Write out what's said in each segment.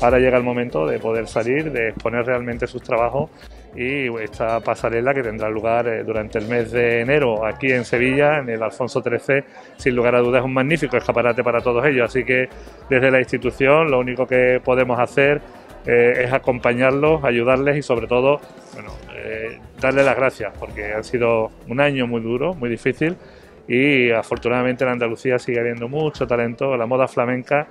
ahora llega el momento de poder salir, de exponer realmente sus trabajos y esta pasarela que tendrá lugar eh, durante el mes de enero aquí en Sevilla, en el Alfonso XIII, sin lugar a dudas es un magnífico escaparate para todos ellos, así que desde la institución lo único que podemos hacer eh, es acompañarlos, ayudarles y sobre todo, bueno, eh, darles las gracias porque han sido un año muy duro, muy difícil y afortunadamente en Andalucía sigue habiendo mucho talento, la moda flamenca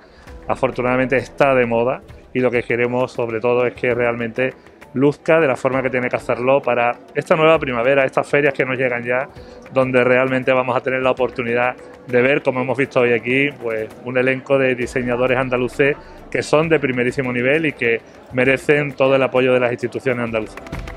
afortunadamente está de moda y lo que queremos sobre todo es que realmente luzca de la forma que tiene que hacerlo para esta nueva primavera, estas ferias que nos llegan ya, donde realmente vamos a tener la oportunidad de ver, como hemos visto hoy aquí, pues un elenco de diseñadores andaluces que son de primerísimo nivel y que merecen todo el apoyo de las instituciones andaluzas.